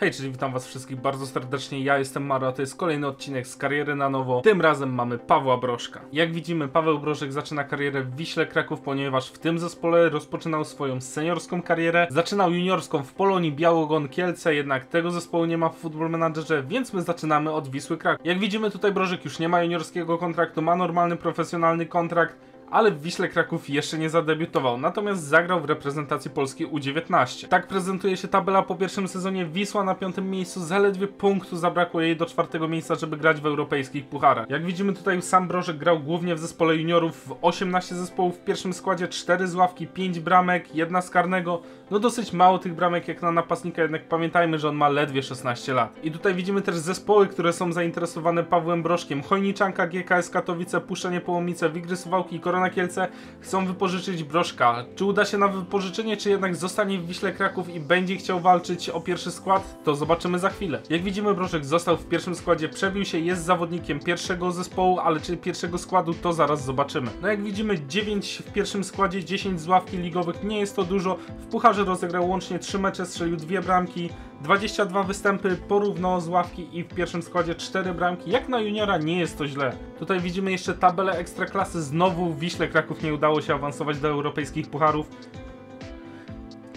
Hej, czyli witam was wszystkich bardzo serdecznie, ja jestem Maro, a to jest kolejny odcinek z Kariery na Nowo. Tym razem mamy Pawła Brożka. Jak widzimy, Paweł Brożek zaczyna karierę w Wiśle Kraków, ponieważ w tym zespole rozpoczynał swoją seniorską karierę. Zaczynał juniorską w Polonii Białogon Kielce, jednak tego zespołu nie ma w Football Managerze, więc my zaczynamy od Wisły Kraków. Jak widzimy, tutaj Brożek już nie ma juniorskiego kontraktu, ma normalny, profesjonalny kontrakt ale w Wiśle Kraków jeszcze nie zadebiutował, natomiast zagrał w reprezentacji Polski U19. Tak prezentuje się tabela po pierwszym sezonie. Wisła na piątym miejscu, zaledwie punktu zabrakło jej do czwartego miejsca, żeby grać w europejskich pucharach. Jak widzimy tutaj sam Brożek grał głównie w zespole juniorów, w 18 zespołów w pierwszym składzie, 4 z ławki, 5 bramek, jedna z karnego. No dosyć mało tych bramek jak na napastnika, jednak pamiętajmy, że on ma ledwie 16 lat. I tutaj widzimy też zespoły, które są zainteresowane Pawłem Brożkiem. Chojniczanka, GKS Katowice, Puszczenie Połomice, Wigry Suwałki Korona Kielce chcą wypożyczyć Brożka. Czy uda się na wypożyczenie, czy jednak zostanie w Wiśle Kraków i będzie chciał walczyć o pierwszy skład? To zobaczymy za chwilę. Jak widzimy, Brożek został w pierwszym składzie, przebił się, jest zawodnikiem pierwszego zespołu, ale czy pierwszego składu, to zaraz zobaczymy. No jak widzimy, 9 w pierwszym składzie, 10 z ławki ligowych, nie jest to dużo. W pucharze rozegrał łącznie 3 mecze, strzelił dwie bramki, 22 występy porówno z ławki i w pierwszym składzie 4 bramki. Jak na juniora nie jest to źle. Tutaj widzimy jeszcze tabelę ekstraklasy. Znowu w Wiśle Kraków nie udało się awansować do europejskich pucharów.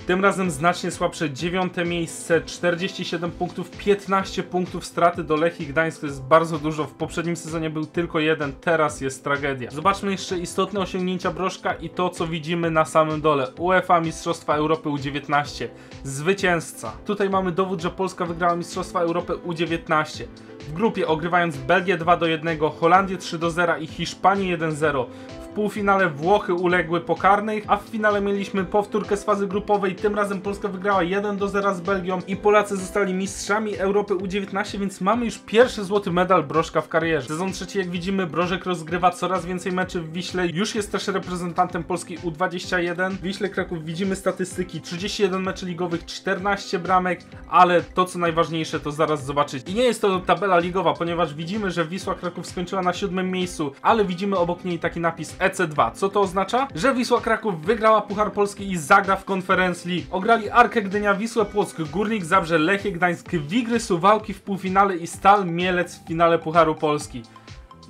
Tym razem znacznie słabsze dziewiąte miejsce, 47 punktów, 15 punktów straty do Lechii Gdańsk, to jest bardzo dużo. W poprzednim sezonie był tylko jeden, teraz jest tragedia. Zobaczmy jeszcze istotne osiągnięcia Brożka i to, co widzimy na samym dole. UEFA Mistrzostwa Europy U19, zwycięzca. Tutaj mamy dowód, że Polska wygrała Mistrzostwa Europy U19. W grupie ogrywając Belgię 2 do 1, Holandię 3 do 0 i Hiszpanię 1-0 półfinale Włochy uległy pokarnych, a w finale mieliśmy powtórkę z fazy grupowej. Tym razem Polska wygrała 1 do 0 z Belgią i Polacy zostali mistrzami Europy U19, więc mamy już pierwszy złoty medal Brożka w karierze. Sezon trzeci, jak widzimy, Brożek rozgrywa coraz więcej meczy w Wiśle. Już jest też reprezentantem Polski U21. W Wiśle Kraków widzimy statystyki: 31 meczy ligowych, 14 bramek, ale to co najważniejsze to zaraz zobaczyć. I nie jest to tabela ligowa, ponieważ widzimy, że Wisła Kraków skończyła na siódmym miejscu, ale widzimy obok niej taki napis EC2. Co to oznacza? Że Wisła Kraków wygrała Puchar Polski i zagra w Conference League. Ograli Arkę Gdynia, Wisłę Płock, Górnik Zabrze, Lechie Gdańsk, Wigry Suwałki w półfinale i Stal Mielec w finale Pucharu Polski.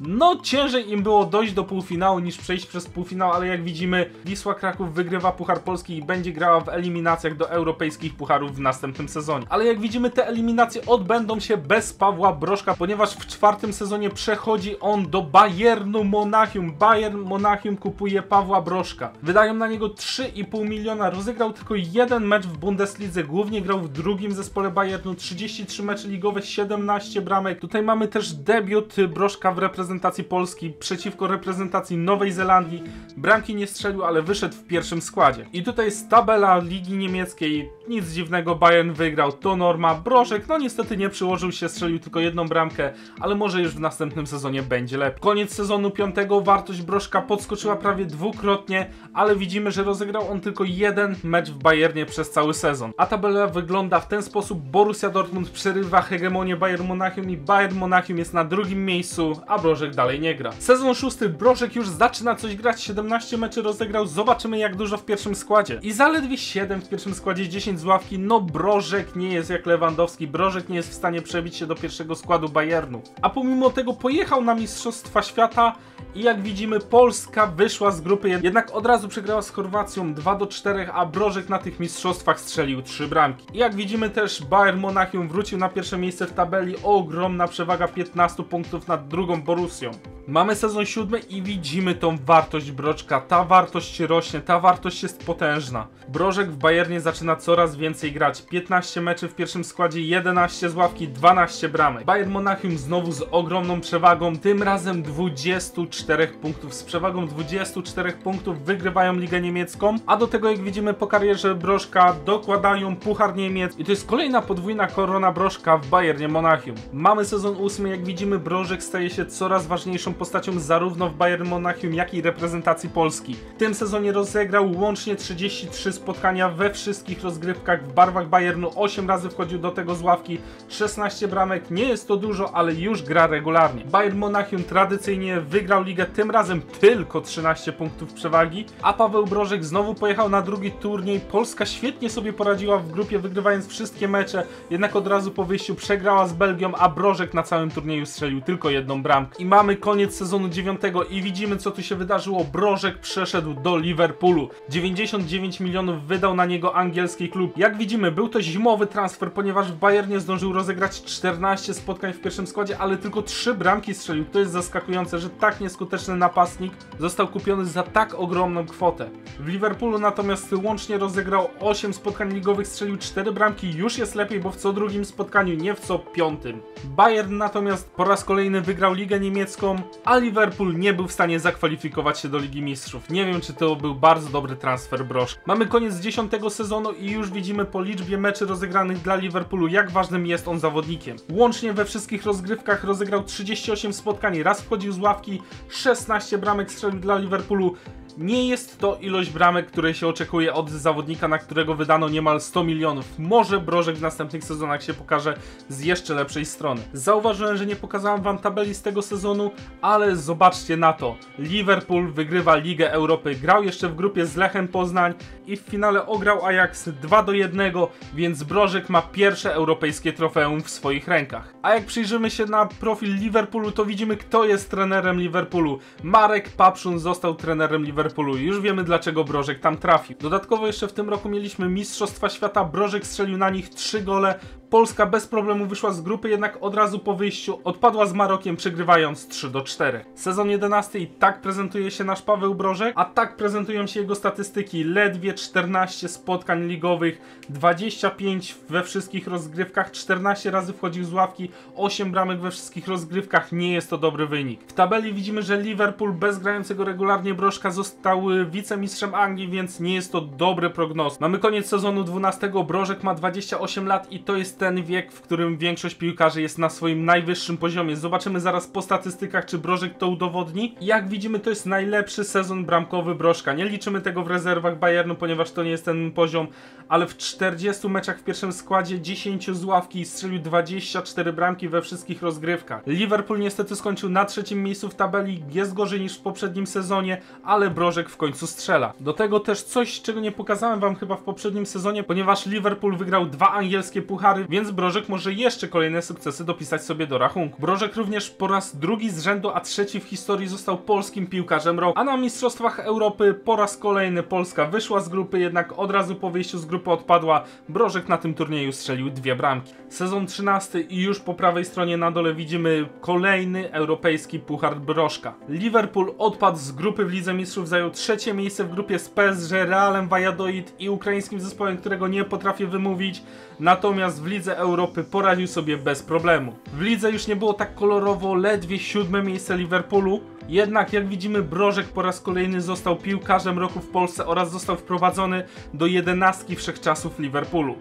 No, ciężej im było dojść do półfinału niż przejść przez półfinał, ale jak widzimy, Wisła Kraków wygrywa Puchar Polski i będzie grała w eliminacjach do europejskich pucharów w następnym sezonie. Ale jak widzimy, te eliminacje odbędą się bez Pawła Brożka, ponieważ w czwartym sezonie przechodzi on do Bayernu Monachium. Bayern Monachium kupuje Pawła Brożka. Wydają na niego 3,5 miliona. Rozegrał tylko jeden mecz w Bundeslidze, głównie grał w drugim zespole Bayernu, 33 mecze ligowe, 17 bramek. Tutaj mamy też debiut Brożka w reprezentacji reprezentacji Polski przeciwko reprezentacji Nowej Zelandii. Bramki nie strzelił, ale wyszedł w pierwszym składzie. I tutaj jest tabela Ligi Niemieckiej. Nic dziwnego, Bayern wygrał, to norma. Brożek, no niestety nie przyłożył się, strzelił tylko jedną bramkę, ale może już w następnym sezonie będzie lepiej. Koniec sezonu piątego, wartość Brożka podskoczyła prawie dwukrotnie, ale widzimy, że rozegrał on tylko jeden mecz w Bayernie przez cały sezon. A tabela wygląda w ten sposób. Borussia Dortmund przerywa hegemonię Bayern Monachium i Bayern Monachium jest na drugim miejscu, a Brożek dalej nie gra. Sezon szósty, Brożek już zaczyna coś grać, 17 meczy rozegrał, zobaczymy jak dużo w pierwszym składzie. I zaledwie 7 w pierwszym składzie, 10 z ławki, no Brożek nie jest jak Lewandowski, Brożek nie jest w stanie przebić się do pierwszego składu Bayernu. A pomimo tego pojechał na Mistrzostwa Świata i jak widzimy Polska wyszła z grupy, jednak od razu przegrała z Chorwacją 2 do 4, a Brożek na tych mistrzostwach strzelił 3 bramki. I jak widzimy też Bayern Monachium wrócił na pierwsze miejsce w tabeli, ogromna przewaga 15 punktów nad drugą Borussią Mamy sezon siódmy i widzimy tą wartość Broczka. Ta wartość rośnie, ta wartość jest potężna. Brożek w Bayernie zaczyna coraz więcej grać. 15 meczy w pierwszym składzie, 11 z ławki, 12 bramek. Bayern Monachium znowu z ogromną przewagą, tym razem 24 punktów. Z przewagą 24 punktów wygrywają Ligę Niemiecką, a do tego jak widzimy po karierze Brożka dokładają Puchar Niemiec i to jest kolejna podwójna korona Brożka w Bayernie Monachium. Mamy sezon ósmy, jak widzimy Brożek staje się coraz ważniejszą postacią zarówno w Bayern Monachium, jak i reprezentacji Polski. W tym sezonie rozegrał łącznie 33 spotkania we wszystkich rozgrywkach w barwach Bayernu, 8 razy wchodził do tego z ławki, 16 bramek, nie jest to dużo, ale już gra regularnie. Bayern Monachium tradycyjnie wygrał ligę, tym razem tylko 13 punktów przewagi, a Paweł Brożek znowu pojechał na drugi turniej. Polska świetnie sobie poradziła w grupie, wygrywając wszystkie mecze, jednak od razu po wyjściu przegrała z Belgią, a Brożek na całym turnieju strzelił tylko jedną bramkę. I mamy koniec sezonu 9 i widzimy co tu się wydarzyło. Brożek przeszedł do Liverpoolu. 99 milionów wydał na niego angielski klub. Jak widzimy, był to zimowy transfer, ponieważ w Bayernie zdążył rozegrać 14 spotkań w pierwszym składzie, ale tylko 3 bramki strzelił. To jest zaskakujące, że tak nieskuteczny napastnik został kupiony za tak ogromną kwotę. W Liverpoolu natomiast łącznie rozegrał 8 spotkań ligowych, strzelił 4 bramki. Już jest lepiej, bo w co drugim spotkaniu, nie w co piątym. Bayern natomiast po raz kolejny wygrał Ligę Niemiecką, a Liverpool nie był w stanie zakwalifikować się do Ligi Mistrzów. Nie wiem, czy to był bardzo dobry transfer brosz. Mamy koniec 10 sezonu i już widzimy po liczbie meczy rozegranych dla Liverpoolu, jak ważnym jest on zawodnikiem. Łącznie we wszystkich rozgrywkach rozegrał 38 spotkań, raz wchodził z ławki, 16 bramek strzelił dla Liverpoolu. Nie jest to ilość bramek, której się oczekuje od zawodnika, na którego wydano niemal 100 milionów. Może Brożek w następnych sezonach się pokaże z jeszcze lepszej strony. Zauważyłem, że nie pokazałem wam tabeli z tego sezonu, ale zobaczcie na to. Liverpool wygrywa Ligę Europy, grał jeszcze w grupie z Lechem Poznań i w finale ograł Ajax 2 do 1, więc Brożek ma pierwsze europejskie trofeum w swoich rękach. A jak przyjrzymy się na profil Liverpoolu, to widzimy kto jest trenerem Liverpoolu. Marek Papszun został trenerem Liverpoolu. Już wiemy dlaczego Brożek tam trafił. Dodatkowo jeszcze w tym roku mieliśmy Mistrzostwa Świata. Brożek strzelił na nich 3 gole. Polska bez problemu wyszła z grupy, jednak od razu po wyjściu odpadła z Marokiem, przegrywając 3 do 4. Sezon 11 i tak prezentuje się nasz Paweł Brożek, a tak prezentują się jego statystyki. Ledwie 14 spotkań ligowych, 25 we wszystkich rozgrywkach, 14 razy wchodził z ławki, 8 bramek we wszystkich rozgrywkach. Nie jest to dobry wynik. W tabeli widzimy, że Liverpool bez grającego regularnie Brożka został wicemistrzem Anglii, więc nie jest to dobry prognoz. Mamy koniec sezonu 12, Brożek ma 28 lat i to jest ten wiek, w którym większość piłkarzy jest na swoim najwyższym poziomie. Zobaczymy zaraz po statystykach, czy Brożek to udowodni. Jak widzimy, to jest najlepszy sezon bramkowy Brożka. Nie liczymy tego w rezerwach Bayernu, ponieważ to nie jest ten poziom, ale w 40 meczach w pierwszym składzie 10 z ławki strzelił 24 bramki we wszystkich rozgrywkach. Liverpool niestety skończył na trzecim miejscu w tabeli, jest gorzej niż w poprzednim sezonie, ale Brożek w końcu strzela. Do tego też coś, czego nie pokazałem wam chyba w poprzednim sezonie, ponieważ Liverpool wygrał dwa angielskie puchary, więc Brożek może jeszcze kolejne sukcesy dopisać sobie do rachunku. Brożek również po raz drugi z rzędu, a trzeci w historii został polskim piłkarzem roku. A na Mistrzostwach Europy po raz kolejny Polska wyszła z grupy, jednak od razu po wyjściu z grupy odpadła. Brożek na tym turnieju strzelił dwie bramki. Sezon 13 i już po prawej stronie na dole widzimy kolejny europejski puchar Brożka. Liverpool odpadł z grupy w Lidze Mistrzów, zajął trzecie miejsce w grupie z PSG, Realem Valladolid i ukraińskim zespołem, którego nie potrafię wymówić. Natomiast w Lidze Europy poradził sobie bez problemu. W lidze już nie było tak kolorowo, ledwie siódme miejsce Liverpoolu. Jednak jak widzimy Brożek po raz kolejny został piłkarzem roku w Polsce oraz został wprowadzony do jedenastki wszechczasów Liverpoolu.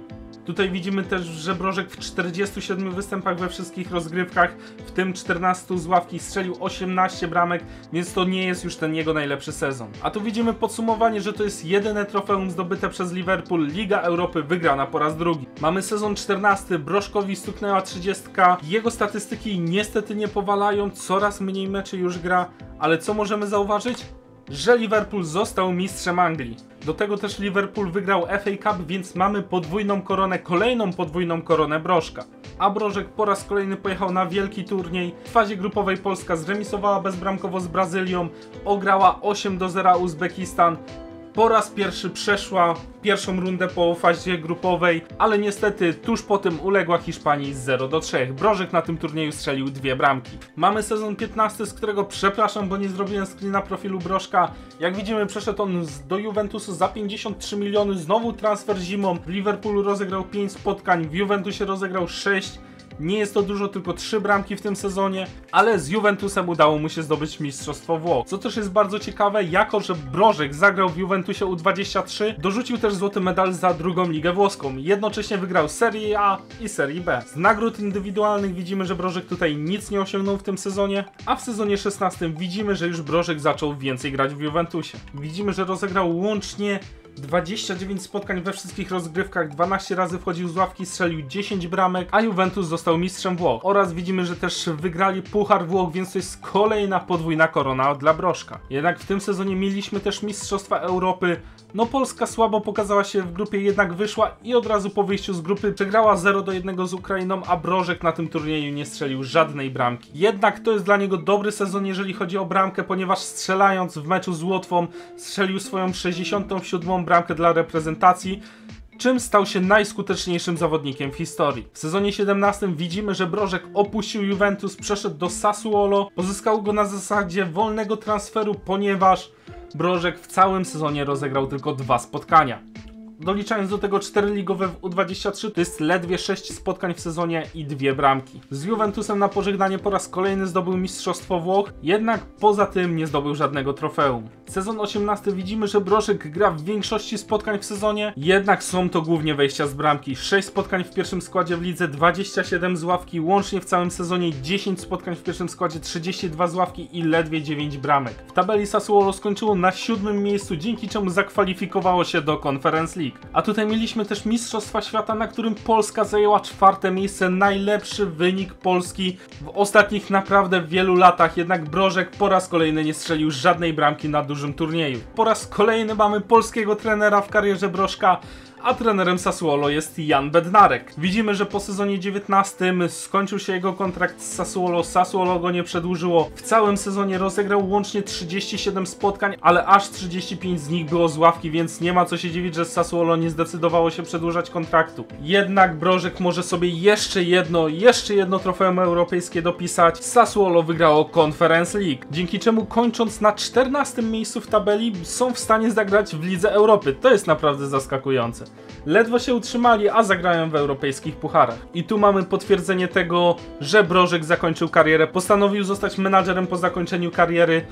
Tutaj widzimy też, że Brożek w 47 występach we wszystkich rozgrywkach, w tym 14 z ławki strzelił 18 bramek, więc to nie jest już ten jego najlepszy sezon. A tu widzimy podsumowanie, że to jest jedyne trofeum zdobyte przez Liverpool, Liga Europy wygrana po raz drugi. Mamy sezon 14, Brożkowi stuknęła 30, jego statystyki niestety nie powalają, coraz mniej meczy już gra, ale co możemy zauważyć? Że Liverpool został mistrzem Anglii. Do tego też Liverpool wygrał FA Cup, więc mamy podwójną koronę, kolejną podwójną koronę Brożka. A Brożek po raz kolejny pojechał na wielki turniej. W fazie grupowej Polska zremisowała bezbramkowo z Brazylią, ograła 8 do 0 Uzbekistan, po raz pierwszy przeszła pierwszą rundę po fazie grupowej, ale niestety tuż po tym uległa Hiszpanii z 0 do 3. Brożek na tym turnieju strzelił dwie bramki. Mamy sezon 15, z którego przepraszam, bo nie zrobiłem screena profilu Brożka. Jak widzimy przeszedł on do Juventusu za 53 miliony, znowu transfer zimą. W Liverpoolu rozegrał 5 spotkań, w Juventusie rozegrał 6 Nie jest to dużo, tylko 3 bramki w tym sezonie, ale z Juventusem udało mu się zdobyć Mistrzostwo Włoch. Co też jest bardzo ciekawe, jako że Brożek zagrał w Juventusie U23, dorzucił też złoty medal za drugą ligę włoską. Jednocześnie wygrał Serie A i Serie B. Z nagród indywidualnych widzimy, że Brożek tutaj nic nie osiągnął w tym sezonie, a w sezonie 16 widzimy, że już Brożek zaczął więcej grać w Juventusie. Widzimy, że rozegrał łącznie 29 spotkań we wszystkich rozgrywkach, 12 razy wchodził z ławki, strzelił 10 bramek, a Juventus został mistrzem Włoch. Oraz widzimy, że też wygrali Puchar Włoch, więc to jest kolejna podwójna korona dla Brożka. Jednak w tym sezonie mieliśmy też Mistrzostwa Europy. No Polska słabo pokazała się w grupie, jednak wyszła i od razu po wyjściu z grupy przegrała 0 do 1 z Ukrainą, a Brożek na tym turnieju nie strzelił żadnej bramki. Jednak to jest dla niego dobry sezon, jeżeli chodzi o bramkę, ponieważ strzelając w meczu z Łotwą strzelił swoją 67 bramkę dla reprezentacji, czym stał się najskuteczniejszym zawodnikiem w historii. W sezonie 17 widzimy, że Brożek opuścił Juventus, przeszedł do Sassuolo, pozyskał go na zasadzie wolnego transferu, ponieważ Brożek w całym sezonie rozegrał tylko dwa spotkania. Doliczając do tego 4 ligowe w U23, to jest ledwie 6 spotkań w sezonie i dwie bramki. Z Juventusem na pożegnanie po raz kolejny zdobył Mistrzostwo Włoch, jednak poza tym nie zdobył żadnego trofeum. Sezon 18 widzimy, że Brożek gra w większości spotkań w sezonie, jednak są to głównie wejścia z bramki. 6 spotkań w pierwszym składzie w lidze, 27 z ławki, łącznie w całym sezonie 10 spotkań w pierwszym składzie, 32 z ławki i ledwie 9 bramek. W tabeli Sassuolo skończyło na siódmym miejscu, dzięki czemu zakwalifikowało się do Conference League. A tutaj mieliśmy też Mistrzostwa Świata, na którym Polska zajęła czwarte miejsce, najlepszy wynik Polski w ostatnich naprawdę wielu latach, jednak Brożek po raz kolejny nie strzelił żadnej bramki na dużym turnieju. Po raz kolejny mamy polskiego trenera w karierze Brożka, a trenerem Sassuolo jest Jan Bednarek. Widzimy, że po sezonie 19 skończył się jego kontrakt z Sassuolo, Sassuolo go nie przedłużyło. W całym sezonie rozegrał łącznie 37 spotkań, ale aż 35 z nich było z ławki, więc nie ma co się dziwić, że Sassuolo nie zdecydowało się przedłużać kontraktu. Jednak Brożek może sobie jeszcze jedno, jeszcze jedno trofeum europejskie dopisać. Sassuolo wygrało Conference League, dzięki czemu kończąc na 14 miejscu w tabeli są w stanie zagrać w Lidze Europy. To jest naprawdę zaskakujące. Ledwo się utrzymali, a zagrają w europejskich pucharach. I tu mamy potwierdzenie tego, że Brożek zakończył karierę, postanowił zostać menadżerem po zakończeniu kariery.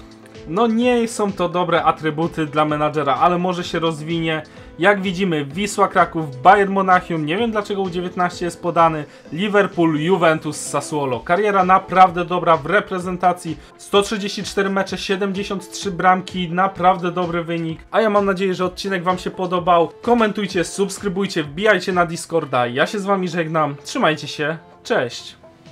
No nie są to dobre atrybuty dla menadżera, ale może się rozwinie. Jak widzimy, Wisła Kraków, Bayern Monachium, nie wiem dlaczego U19 jest podany, Liverpool, Juventus, Sassuolo. Kariera naprawdę dobra w reprezentacji, 134 mecze, 73 bramki, naprawdę dobry wynik. A ja mam nadzieję, że odcinek Wam się podobał. Komentujcie, subskrybujcie, wbijajcie na Discorda. Ja się z Wami żegnam, trzymajcie się, cześć!